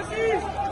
Aziz!